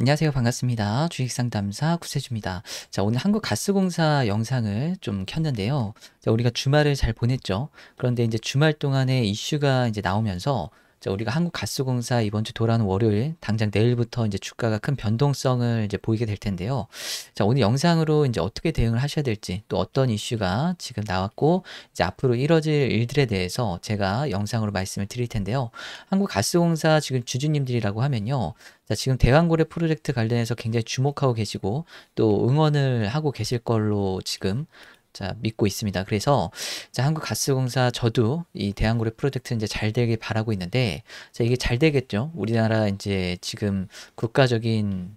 안녕하세요. 반갑습니다. 주식상담사 구세주입니다. 자, 오늘 한국 가스공사 영상을 좀 켰는데요. 자, 우리가 주말을 잘 보냈죠. 그런데 이제 주말 동안에 이슈가 이제 나오면서 자, 우리가 한국가스공사 이번 주 돌아오는 월요일 당장 내일부터 이제 주가가 큰 변동성을 이제 보이게 될 텐데요. 자, 오늘 영상으로 이제 어떻게 대응을 하셔야 될지 또 어떤 이슈가 지금 나왔고 이제 앞으로 이뤄질 일들에 대해서 제가 영상으로 말씀을 드릴 텐데요. 한국가스공사 지금 주주님들이라고 하면요. 자, 지금 대왕고래 프로젝트 관련해서 굉장히 주목하고 계시고 또 응원을 하고 계실 걸로 지금 자, 믿고 있습니다. 그래서 자, 한국가스공사 저도 이 대한고래 프로젝트 이제 잘 되길 바라고 있는데 자, 이게 잘 되겠죠. 우리나라 이제 지금 국가적인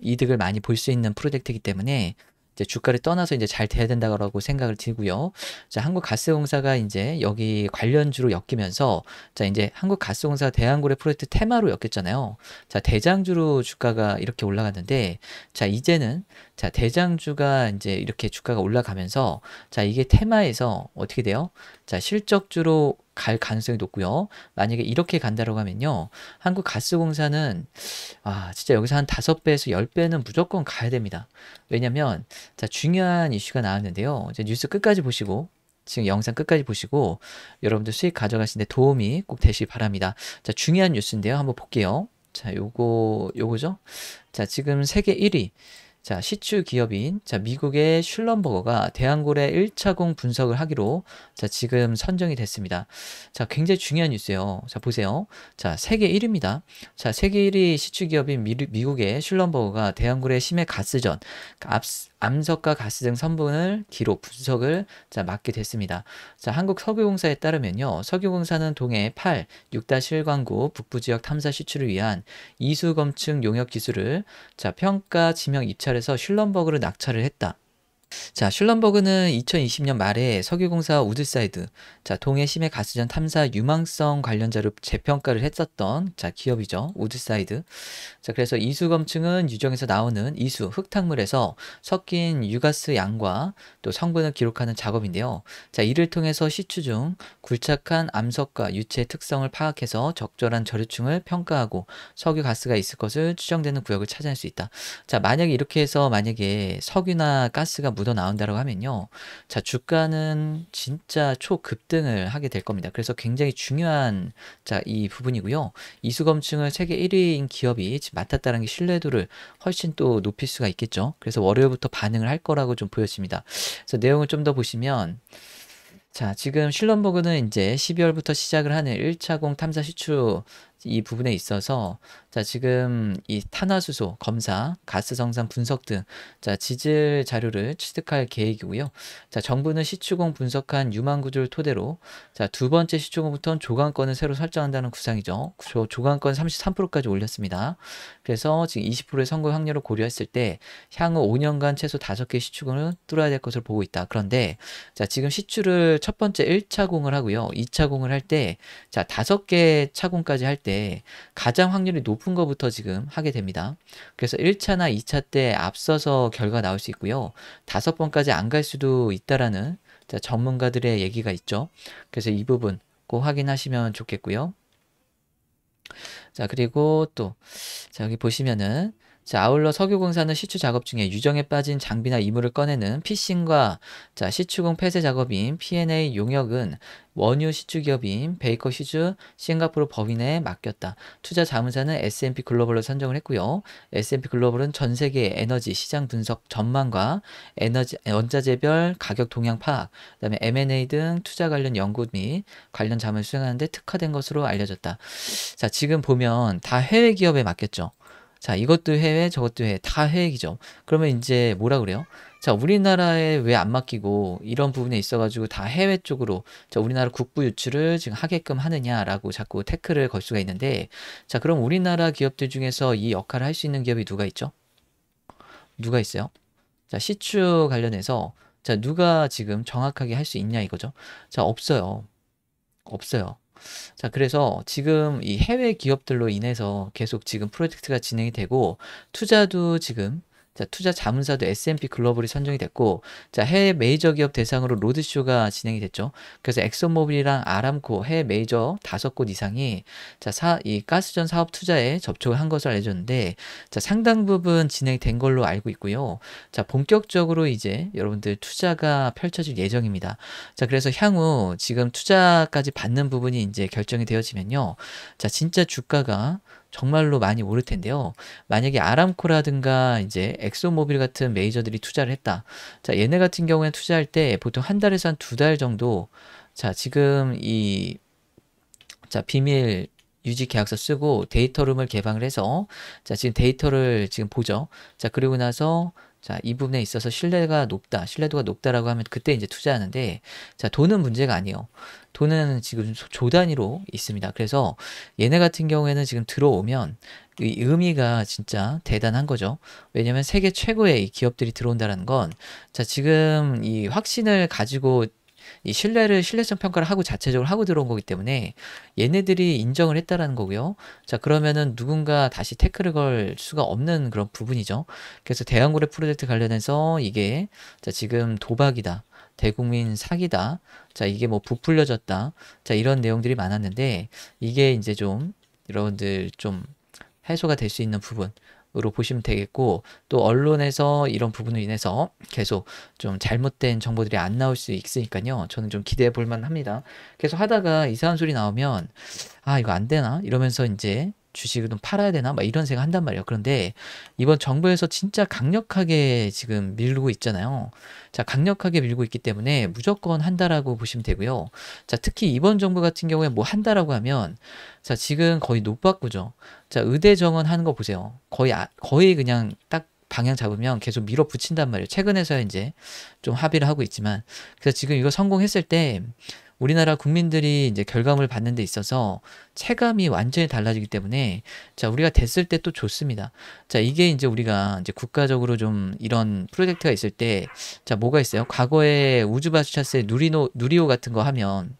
이득을 많이 볼 수 있는 프로젝트이기 때문에 이제 주가를 떠나서 이제 잘 돼야 된다고 생각을 들고요. 자, 한국가스공사가 이제 여기 관련주로 엮이면서 자, 이제 한국가스공사 대한고래 프로젝트 테마로 엮였잖아요. 자, 대장주로 주가가 이렇게 올라갔는데 자, 이제는 자, 대장주가 이제 이렇게 주가가 올라가면서 자, 이게 테마에서 어떻게 돼요? 자, 실적주로 갈 가능성이 높고요. 만약에 이렇게 간다고 하면요. 한국가스공사는 아, 진짜 여기서 한 다섯 배에서 열배는 무조건 가야 됩니다. 왜냐면 자, 중요한 이슈가 나왔는데요. 이제 뉴스 끝까지 보시고 지금 영상 끝까지 보시고 여러분들 수익 가져가시는데 도움이 꼭 되시기 바랍니다. 자, 중요한 뉴스인데요. 한번 볼게요. 자, 요거 요거죠? 자, 지금 세계 1위 자, 시추 기업인 자, 미국의 슐럼버거가 대한고래 1차공 분석을 하기로 자, 지금 선정이 됐습니다. 자, 굉장히 중요한 뉴스예요. 자, 보세요. 자, 세계 1위입니다. 자, 세계 1위 시추 기업인 미, 미국의 슐럼버거가 대왕고래 심해 가스전 앞, 암석과 가스 등 성분을 기록 분석을 자, 맡게 됐습니다. 자, 한국 석유공사에 따르면요. 석유공사는 동해 8, 6-1 광구 북부 지역 탐사 시추를 위한 이수 검증 용역 기술을 자, 평가 지명 입찰에서 슐럼버거를 낙찰을 했다. 자, 슐럼버거는 2020년 말에 석유공사 우드사이드, 자, 동해 심해 가스전 탐사 유망성 관련자로 재평가를 했었던 자, 기업이죠. 우드사이드. 자, 그래서 이수 검증은 유정에서 나오는 이수, 흙탕물에서 섞인 유가스 양과 또 성분을 기록하는 작업인데요. 자, 이를 통해서 시추 중 굴착한 암석과 유체의 특성을 파악해서 적절한 저류층을 평가하고 석유 가스가 있을 것을 추정되는 구역을 찾아낼 수 있다. 자, 만약에 이렇게 해서 만약에 석유나 가스가 묻어 나 온다고 하면요. 자, 주가는 진짜 초급등을 하게 될 겁니다. 그래서 굉장히 중요한 자, 이 부분이고요. 이수검증을 세계 1위인 기업이 맡았다는 게 신뢰도를 훨씬 또 높일 수가 있겠죠. 그래서 월요일부터 반응을 할 거라고 좀 보여집니다. 그래서 내용을 좀 더 보시면 자, 지금 실럼버그는 이제 12월부터 시작을 하는 1차 공 탐사 시추 이 부분에 있어서 자 지금 이 탄화수소 검사, 가스 정산 분석 등 자 지질 자료를 취득할 계획이고요. 자 정부는 시추공 분석한 유망 구조를 토대로 자 두 번째 시추공부터는 조강권을 새로 설정한다는 구상이죠. 조, 조강권 33%까지 올렸습니다. 그래서 지금 20%의 선거 확률을 고려했을 때 향후 5년간 최소 5개 시추공을 뚫어야 될 것을 보고 있다. 그런데 자 지금 시추를 첫 번째 1차 공을 하고요. 2차 공을 할 때자 5개 차공까지 할때 가장 확률이 높은 것부터 지금 하게 됩니다. 그래서 1차나 2차 때 앞서서 결과 나올 수 있고요. 다섯 번까지 안 갈 수도 있다라는 전문가들의 얘기가 있죠. 그래서 이 부분 꼭 확인하시면 좋겠고요. 자, 그리고 또, 자, 여기 보시면은, 자, 아울러 석유공사는 시추 작업 중에 유정에 빠진 장비나 이물을 꺼내는 피싱과 자, 시추공 폐쇄 작업인 P&A 용역은 원유 시추 기업인 베이커 휴즈 싱가포르 법인에 맡겼다. 투자 자문사는 S&P 글로벌로 선정을 했고요. S&P 글로벌은 전 세계 에너지 시장 분석 전망과 에너지 원자재별 가격 동향 파악, 그다음에 M&A 등 투자 관련 연구 및 관련 자문을 수행하는데 특화된 것으로 알려졌다. 자, 지금 보면 다 해외 기업에 맡겼죠. 자, 이것도 해외, 저것도 해외, 다 해외기죠. 그러면 이제 뭐라 그래요? 자, 우리나라에 왜 안 맡기고 이런 부분에 있어가지고 다 해외 쪽으로 자, 우리나라 국부 유출을 지금 하게끔 하느냐라고 자꾸 태클을 걸 수가 있는데 자, 그럼 우리나라 기업들 중에서 이 역할을 할 수 있는 기업이 누가 있죠? 누가 있어요? 자, 시추 관련해서 자, 누가 지금 정확하게 할 수 있냐 이거죠? 자, 없어요. 없어요. 자, 그래서 지금 이 해외 기업들로 인해서 계속 지금 프로젝트가 진행이 되고 투자도 지금 자, 투자 자문사도 S&P 글로벌이 선정이 됐고, 자, 해외 메이저 기업 대상으로 로드쇼가 진행이 됐죠. 그래서 엑손모빌이랑 아람코 해외 메이저 다섯 곳 이상이 자, 사, 이 가스전 사업 투자에 접촉을 한 것을 알려줬는데, 자, 상당 부분 진행이 된 걸로 알고 있고요. 자, 본격적으로 이제 여러분들 투자가 펼쳐질 예정입니다. 자, 그래서 향후 지금 투자까지 받는 부분이 이제 결정이 되어지면요. 자, 진짜 주가가 정말로 많이 오를 텐데요. 만약에 아람코라든가 이제 엑손모빌 같은 메이저들이 투자를 했다. 자, 얘네 같은 경우에 투자할 때 보통 한 달에서 한 두 달 정도 자, 지금 이 자, 비밀 유지 계약서 쓰고 데이터룸을 개방을 해서 자, 지금 데이터를 지금 보죠. 자, 그리고 나서 자, 이 부분에 있어서 신뢰가 높다, 신뢰도가 높다라고 하면 그때 이제 투자하는데, 자, 돈은 문제가 아니에요. 돈은 지금 조 단위로 있습니다. 그래서 얘네 같은 경우에는 지금 들어오면 이 의미가 진짜 대단한 거죠. 왜냐면 세계 최고의 기업들이 들어온다는 건, 자, 지금 이 확신을 가지고 이 신뢰를 신뢰성 평가를 하고 자체적으로 하고 들어온 거기 때문에 얘네들이 인정을 했다라는 거고요. 자 그러면은 누군가 다시 태클을 걸 수가 없는 그런 부분이죠. 그래서 대한고래 프로젝트 관련해서 이게 자 지금 도박이다. 대국민 사기다. 자, 이게 뭐 부풀려졌다. 자, 이런 내용들이 많았는데 이게 이제 좀 여러분들 좀 해소가 될 수 있는 부분. 으로 보시면 되겠고 또 언론에서 이런 부분으로 인해서 계속 좀 잘못된 정보들이 안 나올 수 있으니까요. 저는 좀 기대해 볼 만 합니다. 계속 하다가 이상한 소리 나오면 아 이거 안 되나 이러면서 이제 주식을 좀 팔아야 되나 막 이런 생각 한단 말이에요. 그런데 이번 정부에서 진짜 강력하게 지금 밀고 있잖아요. 자, 강력하게 밀고 있기 때문에 무조건 한다라고 보시면 되고요. 자, 특히 이번 정부 같은 경우에 뭐 한다라고 하면 자, 지금 거의 노바꾸죠. 자, 의대 정원 하는 거 보세요. 거의 아, 거의 그냥 딱 방향 잡으면 계속 밀어붙인단 말이에요. 최근에서 이제 좀 합의를 하고 있지만 그래서 지금 이거 성공했을 때 우리나라 국민들이 이제 결과물 받는 데 있어서 체감이 완전히 달라지기 때문에 자 우리가 됐을 때 또 좋습니다. 자 이게 이제 우리가 이제 국가적으로 좀 이런 프로젝트가 있을 때 자 뭐가 있어요? 과거에 우주바스차스의 누리노 누리호 같은 거 하면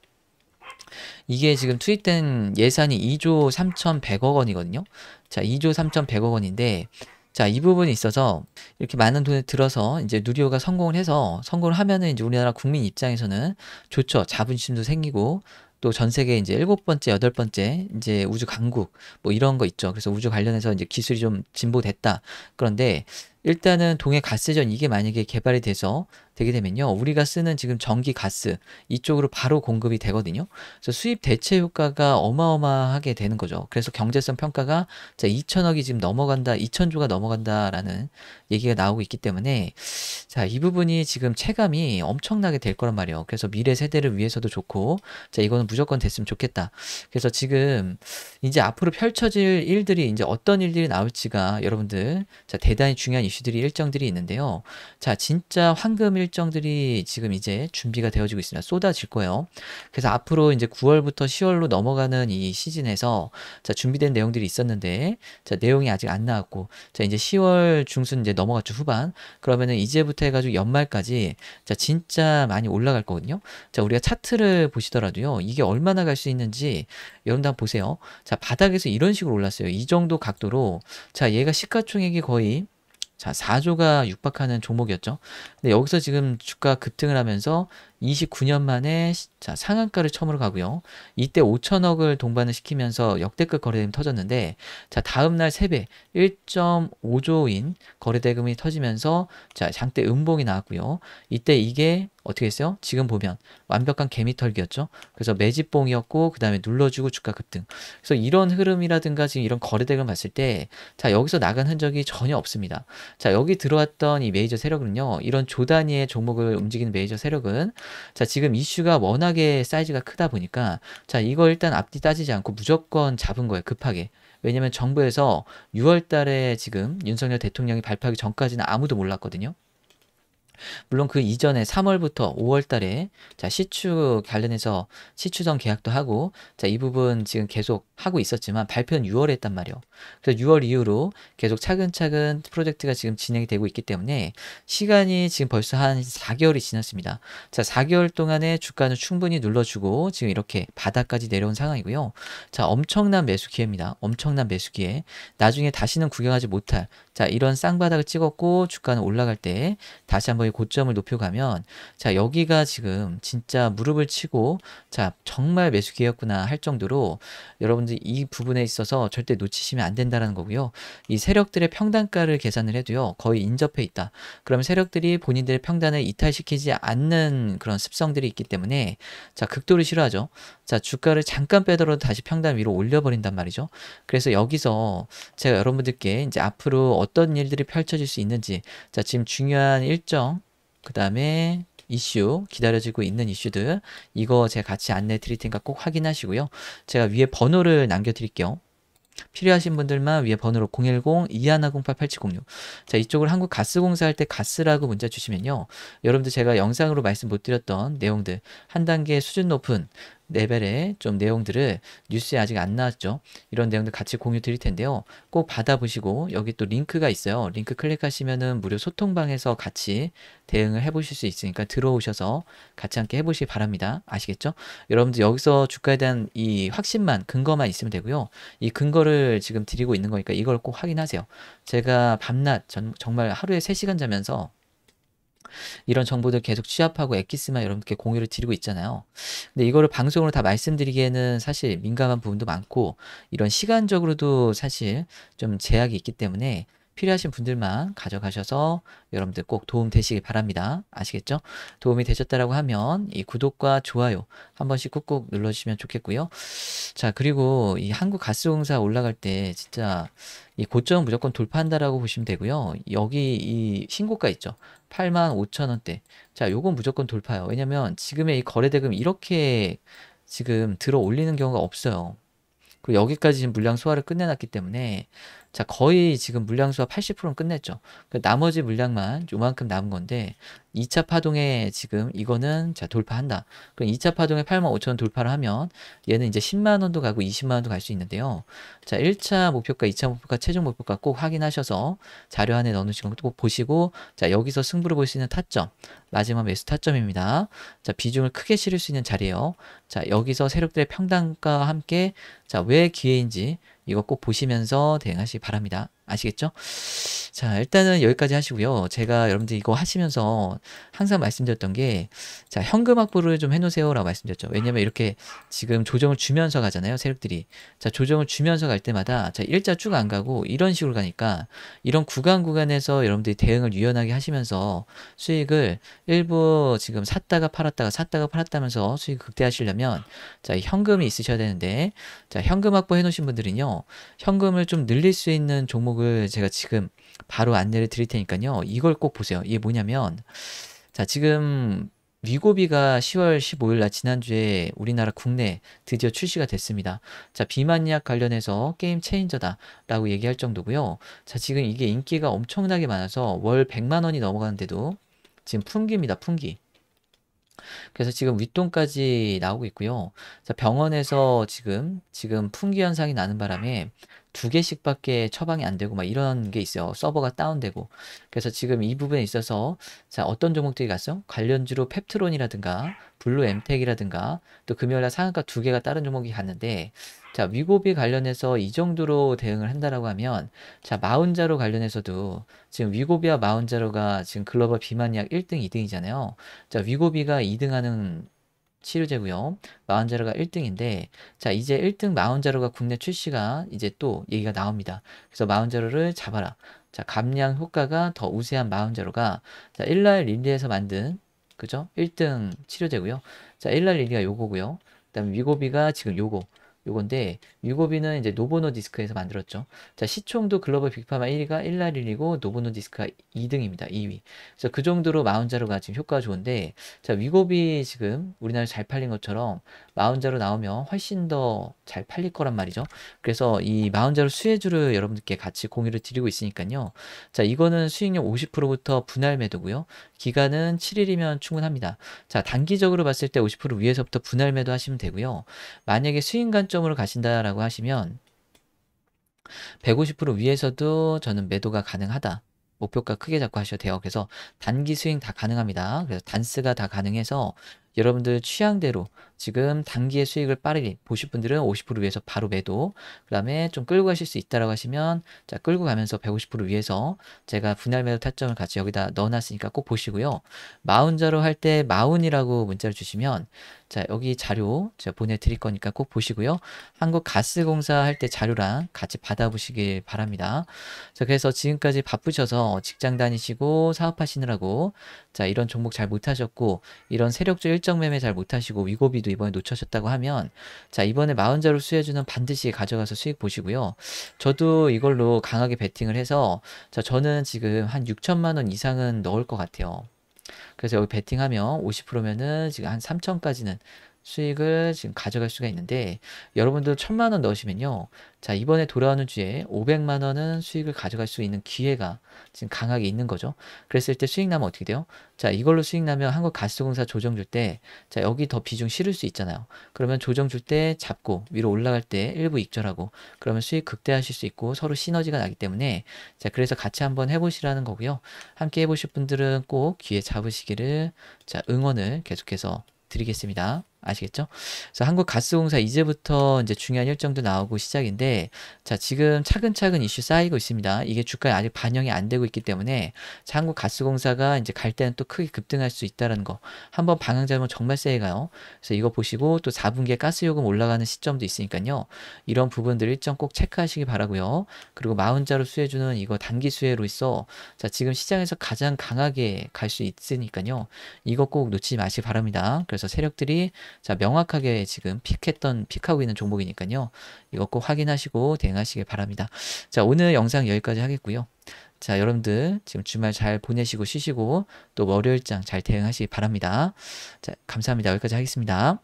이게 지금 투입된 예산이 2조 3,100억 원이거든요. 자 2조 3,100억 원인데 자, 이 부분이 있어서 이렇게 많은 돈을 들어서 이제 누리호가 성공을 해서 성공을 하면은 이제 우리나라 국민 입장에서는 좋죠. 자부심도 생기고 또 전 세계 이제 일곱 번째, 여덟 번째 이제 우주 강국 뭐 이런 거 있죠. 그래서 우주 관련해서 이제 기술이 좀 진보됐다. 그런데 일단은 동해 가스전 이게 만약에 개발이 돼서 되게 되면요. 우리가 쓰는 지금 전기 가스 이쪽으로 바로 공급이 되거든요. 그래서 수입 대체 효과가 어마어마하게 되는 거죠. 그래서 경제성 평가가 자 2천억이 지금 넘어간다, 2천조가 넘어간다라는 얘기가 나오고 있기 때문에 자, 이 부분이 지금 체감이 엄청나게 될 거란 말이에요. 그래서 미래 세대를 위해서도 좋고 자, 이거는 무조건 됐으면 좋겠다. 그래서 지금 이제 앞으로 펼쳐질 일들이 이제 어떤 일들이 나올지가 여러분들 자, 대단히 중요한 이슈들이 일정들이 있는데요. 자, 진짜 황금 일정들이 지금 이제 준비가 되어지고 있습니다. 쏟아질 거예요. 그래서 앞으로 이제 9월부터 10월로 넘어가는 이 시즌에서 자, 준비된 내용들이 있었는데 자, 내용이 아직 안 나왔고 자, 이제 10월 중순 이제 넘어갔죠. 후반. 그러면은 이제부터 해 가지고 연말까지 자, 진짜 많이 올라갈 거거든요. 자, 우리가 차트를 보시더라도요. 이게 얼마나 갈 수 있는지 여러분들 한번 보세요. 자, 바닥에서 이런 식으로 올랐어요. 이 정도 각도로 자, 얘가 시가총액이 거의 자, 4조가 육박하는 종목이었죠. 근데 여기서 지금 주가 급등을 하면서 29년 만에 자, 상한가를 처음으로 가고요. 이때 5천억을 동반을 시키면서 역대급 거래대금이 터졌는데 자, 다음 날 3배 1.5조인 거래대금이 터지면서 자, 장대 음봉이 나왔고요. 이때 이게 어떻게 했어요? 지금 보면 완벽한 개미털기였죠. 그래서 매집봉이었고 그 다음에 눌러주고 주가 급등. 그래서 이런 흐름이라든가 지금 이런 거래대금 봤을 때 자 여기서 나간 흔적이 전혀 없습니다. 자 여기 들어왔던 이 메이저 세력은요. 이런 조단위의 종목을 움직이는 메이저 세력은 자 지금 이슈가 워낙에 사이즈가 크다 보니까 자 이거 일단 앞뒤 따지지 않고 무조건 잡은 거예요. 급하게. 왜냐면 정부에서 6월 달에 지금 윤석열 대통령이 발표하기 전까지는 아무도 몰랐거든요. 물론 그 이전에 3월부터 5월 달에 자, 시추 관련해서 시추전 계약도 하고 자, 이 부분 지금 계속 하고 있었지만 발표는 6월에 했단 말이에요. 그래서 6월 이후로 계속 차근차근 프로젝트가 지금 진행이 되고 있기 때문에 시간이 지금 벌써 한 4개월이 지났습니다. 자, 4개월 동안에 주가는 충분히 눌러주고 지금 이렇게 바닥까지 내려온 상황이고요. 자, 엄청난 매수 기회입니다. 엄청난 매수 기회. 나중에 다시는 구경하지 못할 자, 이런 쌍바닥을 찍었고 주가는 올라갈 때 다시 한번 이 고점을 높여가면 자, 여기가 지금 진짜 무릎을 치고 자, 정말 매수 기회였구나 할 정도로 여러분들 이 부분에 있어서 절대 놓치시면 안 된다라는 거고요. 이 세력들의 평단가를 계산을 해도요. 거의 인접해 있다. 그러면 세력들이 본인들의 평단을 이탈시키지 않는 그런 습성들이 있기 때문에 자, 극도로 싫어하죠. 자, 주가를 잠깐 빼더라도 다시 평단 위로 올려버린단 말이죠. 그래서 여기서 제가 여러분들께 이제 앞으로 어떤 일들이 펼쳐질 수 있는지, 자, 지금 중요한 일정, 그 다음에 이슈, 기다려지고 있는 이슈들, 이거 제가 같이 안내 드릴 테니까 꼭 확인하시고요. 제가 위에 번호를 남겨 드릴게요. 필요하신 분들만 위에 번호로 010-2108-8706. 자, 이쪽을 한국가스공사 할 때 가스라고 문자 주시면요. 여러분들 제가 영상으로 말씀 못 드렸던 내용들, 한 단계 수준 높은 레벨의 좀 내용들을 뉴스에 아직 안 나왔죠. 이런 내용들 같이 공유 드릴 텐데요. 꼭 받아보시고 여기 또 링크가 있어요. 링크 클릭하시면은 무료 소통방에서 같이 대응을 해보실 수 있으니까 들어오셔서 같이 함께 해보시기 바랍니다. 아시겠죠? 여러분들 여기서 주가에 대한 이 확신만 근거만 있으면 되고요. 이 근거를 지금 드리고 있는 거니까 이걸 꼭 확인하세요. 제가 밤낮 전, 정말 하루에 3시간 자면서 이런 정보들 계속 취합하고 엑기스만 여러분께 공유를 드리고 있잖아요. 근데 이거를 방송으로 다 말씀드리기에는 사실 민감한 부분도 많고 이런 시간적으로도 사실 좀 제약이 있기 때문에 필요하신 분들만 가져가셔서 여러분들 꼭 도움 되시길 바랍니다. 아시겠죠? 도움이 되셨다라고 하면 이 구독과 좋아요 한 번씩 꾹꾹 눌러주시면 좋겠고요. 자, 그리고 이 한국 가스공사 올라갈 때 진짜 이 고점 무조건 돌파한다라고 보시면 되고요. 여기 이 신고가 있죠. 8만 5천 원대. 자, 요건 무조건 돌파요. 왜냐면 지금의 이 거래대금 이렇게 지금 들어 올리는 경우가 없어요. 그리고 여기까지 지금 물량 소화를 끝내놨기 때문에 자, 거의 지금 물량 수와 80%는 끝냈죠. 그 나머지 물량만 요만큼 남은 건데 2차 파동에 지금 이거는 자, 돌파한다. 그럼 2차 파동에 8만 5천 원 돌파를 하면 얘는 이제 10만 원도 가고 20만 원도 갈 수 있는데요. 자, 1차 목표가, 2차 목표가, 최종 목표가 꼭 확인하셔서 자료 안에 넣어놓으시고 꼭 보시고 자, 여기서 승부를 볼 수 있는 타점. 마지막 매수 타점입니다. 자, 비중을 크게 실을 수 있는 자리예요. 자, 여기서 세력들의 평단가와 함께 자, 왜 기회인지 이거 꼭 보시면서 대응하시기 바랍니다. 아시겠죠? 자, 일단은 여기까지 하시고요. 제가 여러분들 이거 하시면서 항상 말씀드렸던 게, 자, 현금 확보를 좀 해놓으세요라고 말씀드렸죠. 왜냐면 이렇게 지금 조정을 주면서 가잖아요. 세력들이. 자, 조정을 주면서 갈 때마다, 자, 일자 쭉 안 가고 이런 식으로 가니까, 이런 구간 구간에서 여러분들이 대응을 유연하게 하시면서 수익을 일부 지금 샀다가 팔았다가 샀다가 팔았다면서 수익 극대화하시려면, 자, 현금이 있으셔야 되는데, 자, 현금 확보 해놓으신 분들은요, 현금을 좀 늘릴 수 있는 종목 종목을 제가 지금 바로 안내를 드릴 테니까요. 이걸 꼭 보세요. 이게 뭐냐면 자, 지금 위고비가 10월 15일 날 지난주에 우리나라 국내 드디어 출시가 됐습니다. 자, 비만약 관련해서 게임 체인저다 라고 얘기할 정도고요. 자, 지금 이게 인기가 엄청나게 많아서 월 100만 원이 넘어가는데도 지금 풍기입니다. 풍기. 그래서 지금 윗돈까지 나오고 있고요. 자, 병원에서 지금 지금 풍기 현상이 나는 바람에 두 개씩밖에 처방이 안 되고 막 이런 게 있어요. 서버가 다운되고. 그래서 지금 이 부분에 있어서 자, 어떤 종목들이 갔어? 관련주로 펩트론이라든가 블루엠텍이라든가 또 금요일 날 상한가 두 개가 다른 종목이 갔는데 자, 위고비 관련해서 이 정도로 대응을 한다라고 하면 자, 마운자로 관련해서도 지금 위고비와 마운자로가 지금 글로벌 비만약 1등, 2등이잖아요. 자, 위고비가 2등하는 치료제고요. 마운자로가 1등인데 자 이제 1등 마운자로가 국내 출시가 이제 또 얘기가 나옵니다. 그래서 마운자로를 잡아라. 자 감량 효과가 더 우세한 마운자로가 자 일라이 릴리에서 만든 그죠? 1등 치료제고요. 자 일라이 릴리가 요거고요. 그다음에 위고비가 지금 요거 요건데 위고비는 이제 노보 노디스크에서 만들었죠. 자 시총도 글로벌 빅파마 1위가 일라이 릴리고 노보 노디스크가 2등입니다. 2위. 그래서 그 정도로 마운자로가 지금 효과가 좋은데 자 위고비 지금 우리나라 잘 팔린 것처럼 마운자로 나오면 훨씬 더 잘 팔릴 거란 말이죠. 그래서 이 마운자로 수혜주를 여러분들께 같이 공유를 드리고 있으니까요. 자, 이거는 수익률 50%부터 분할 매도고요. 기간은 7일이면 충분합니다. 자, 단기적으로 봤을 때 50% 위에서부터 분할 매도 하시면 되고요. 만약에 수익 관점으로 가신다라고 하시면 150% 위에서도 저는 매도가 가능하다. 목표가 크게 잡고 하셔도 돼요. 그래서 단기 스윙 다 가능합니다. 그래서 단스가 다 가능해서 여러분들 취향대로 지금 단기의 수익을 빠르게 보실 분들은 50% 위에서 바로 매도 그 다음에 좀 끌고 가실 수 있다라고 하시면 자 끌고 가면서 150% 위에서 제가 분할 매도 타점을 같이 여기다 넣어놨으니까 꼭 보시고요. 마운자로 할 때 마운이라고 문자를 주시면 자 여기 자료 제가 보내드릴 거니까 꼭 보시고요. 한국가스공사 할 때 자료랑 같이 받아보시길 바랍니다. 자 그래서 지금까지 바쁘셔서 직장 다니시고 사업하시느라고 자 이런 종목 잘 못하셨고 이런 세력적 일정 매매 잘 못하시고 위고비도 이번에 놓쳐셨다고 하면 자 이번에 마흔자로 수혜주는 반드시 가져가서 수익 보시고요. 저도 이걸로 강하게 베팅을 해서 자 저는 지금 한 6천만 원 이상은 넣을 것 같아요. 그래서 여기 베팅하면 50%면은 지금 한 3천까지는 수익을 지금 가져갈 수가 있는데 여러분들 천만 원 넣으시면요. 자, 이번에 돌아오는 주에 500만 원은 수익을 가져갈 수 있는 기회가 지금 강하게 있는 거죠. 그랬을 때 수익 나면 어떻게 돼요? 자, 이걸로 수익 나면 한국가스공사 조정 줄 때, 자, 여기 더 비중 실을 수 있잖아요. 그러면 조정 줄 때 잡고 위로 올라갈 때 일부 익절하고 그러면 수익 극대화하실 수 있고 서로 시너지가 나기 때문에 자, 그래서 같이 한번 해보시라는 거고요. 함께 해보실 분들은 꼭 기회 잡으시기를 자, 응원을 계속해서 드리겠습니다. 아시겠죠? 그래서 한국 가스공사 이제부터 이제 중요한 일정도 나오고 시작인데 자 지금 차근차근 이슈 쌓이고 있습니다. 이게 주가에 아직 반영이 안 되고 있기 때문에 자, 한국 가스공사가 이제 갈 때는 또 크게 급등할 수 있다는 거 한번 방향 잡으면 정말 세게 가요. 그래서 이거 보시고 또 4분기에 가스요금 올라가는 시점도 있으니까요. 이런 부분들 일정 꼭 체크하시기 바라고요. 그리고 마흔자로 수혜주는 이거 단기 수혜로 있어 자 지금 시장에서 가장 강하게 갈 수 있으니까요. 이거 꼭 놓치지 마시기 바랍니다. 그래서 세력들이 자, 명확하게 지금 픽했던, 픽하고 있는 종목이니까요. 이거 꼭 확인하시고 대응하시길 바랍니다. 자, 오늘 영상 여기까지 하겠고요. 자, 여러분들 지금 주말 잘 보내시고 쉬시고 또 월요일장 잘 대응하시기 바랍니다. 자, 감사합니다. 여기까지 하겠습니다.